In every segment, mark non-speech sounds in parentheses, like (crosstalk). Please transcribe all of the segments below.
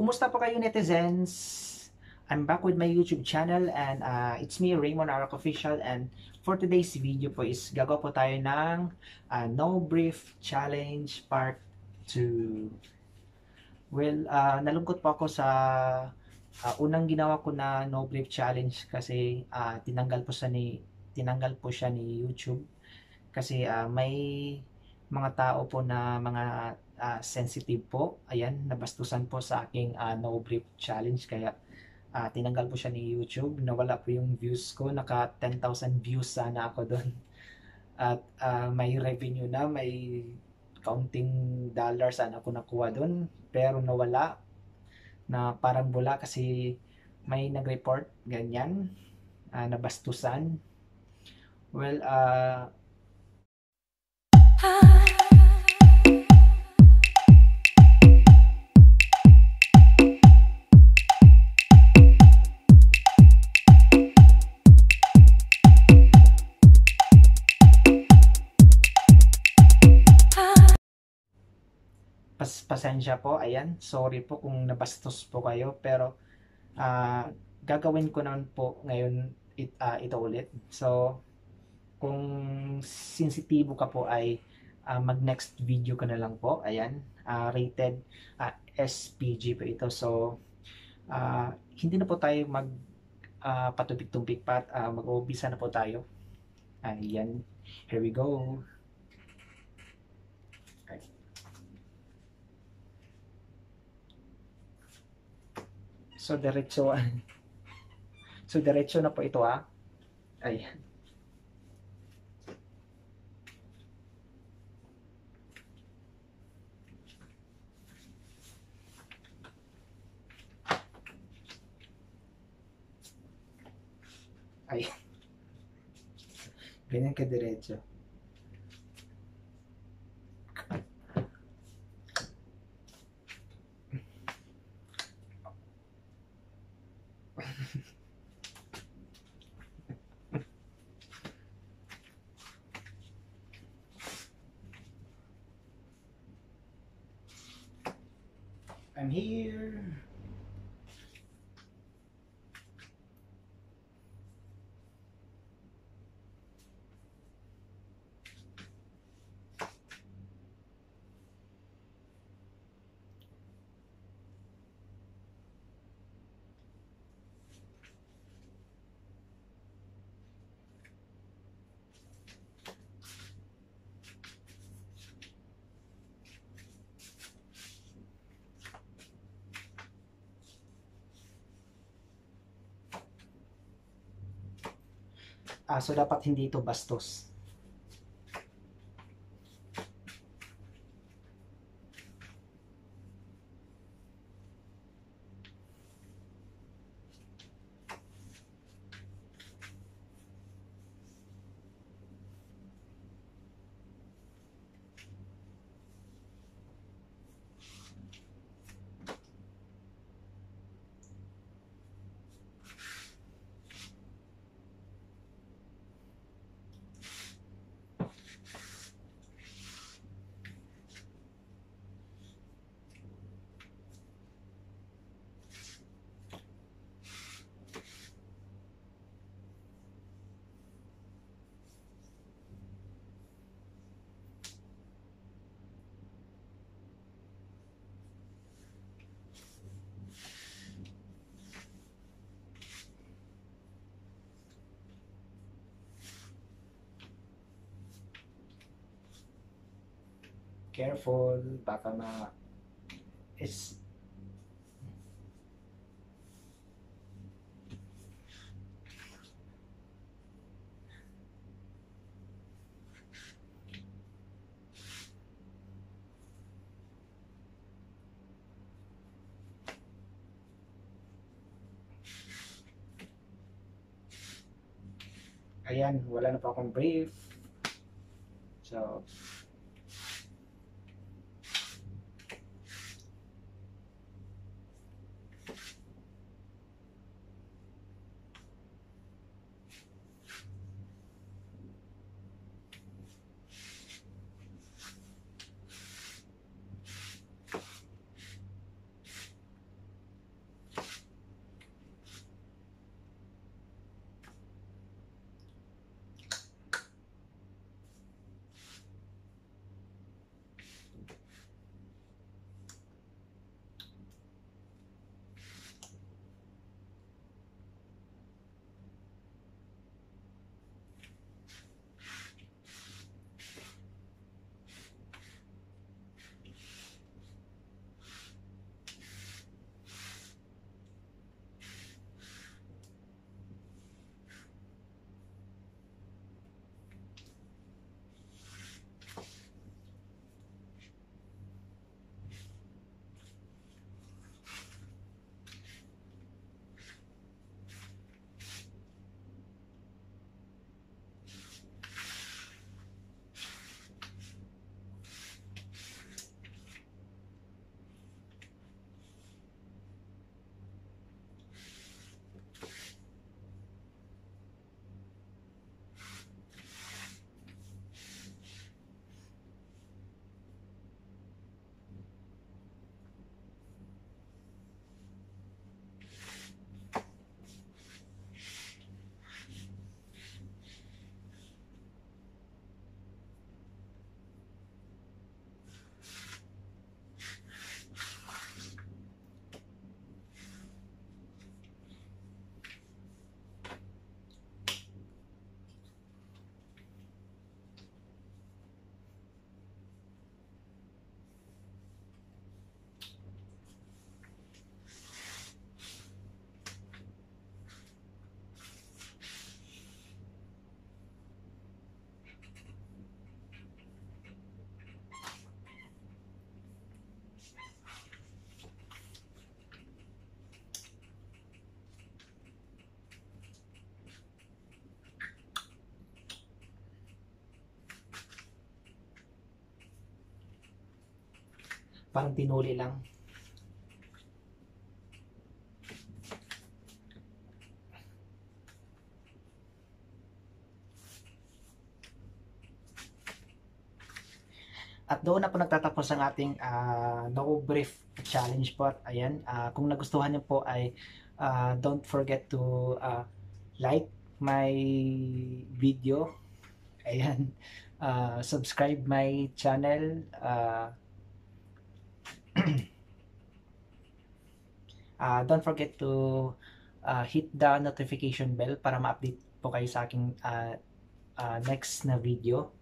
Kumusta po kayo netizens? I'm back with my YouTube channel and uh, it's me Raymond Arak Official and for today's video po is gagawa po tayo ng uh, No Brief Challenge Part 2. Well, uh, nalungkot po ako sa uh, unang ginawa ko na No Brief Challenge kasi uh, tinanggal po siya ni tinanggal po siya ni YouTube kasi uh, may mga tao po na mga uh, sensitive po. Ayan, nabastusan po sa aking uh, no brief challenge kaya uh, tinanggal po siya ni YouTube. Nawala po yung views ko. Naka 10,000 views sana ako doon. (laughs) At uh, may revenue na, may counting dollars sana ako nakuha doon. Pero nawala na parang bula kasi may nag-report ganyan uh, nabastusan. Well, uh, pasensya po, ayan, sorry po kung nabastos po kayo, pero uh, gagawin ko naman po ngayon it, uh, ito ulit. So, kung sensitibo ka po ay uh, mag next video ka na lang po, ayan, uh, rated uh, SPG po ito. So, uh, hindi na po tayo mag uh, patubig-tubig pa, uh, mag-uubisa na po tayo. Ayan, here we go. So, diretso. so, diretso na po ito ah. Ayan. Ay. Ganyan ka diretso. I'm here. Uh, so, dapat hindi ito bastos. Careful, baka ma is Ayan, wala na pa akong brief. So, Parang tinuli lang. At doon na po nagtatapos ang ating uh, no brief challenge po. At ayan, uh, kung nagustuhan niyo po ay uh, don't forget to uh, like my video. Ayan, uh, subscribe my channel. Uh, uh, (clears throat) don't forget to uh, hit the notification bell para ma-update po kayo sa aking uh, uh, next na video.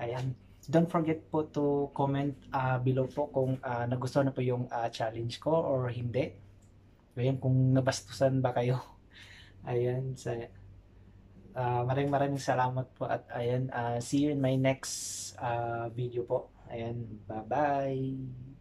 Ayan. Don't forget po to comment uh, below po kung uh, nagustuhan na po yung uh, challenge ko or hindi. Ayan, kung nabastusan ba kayo. (laughs) Ayan, sa uh, maraming maraming salamat po at ayan, uh, see you in my next uh, video po. Ayan, bye-bye!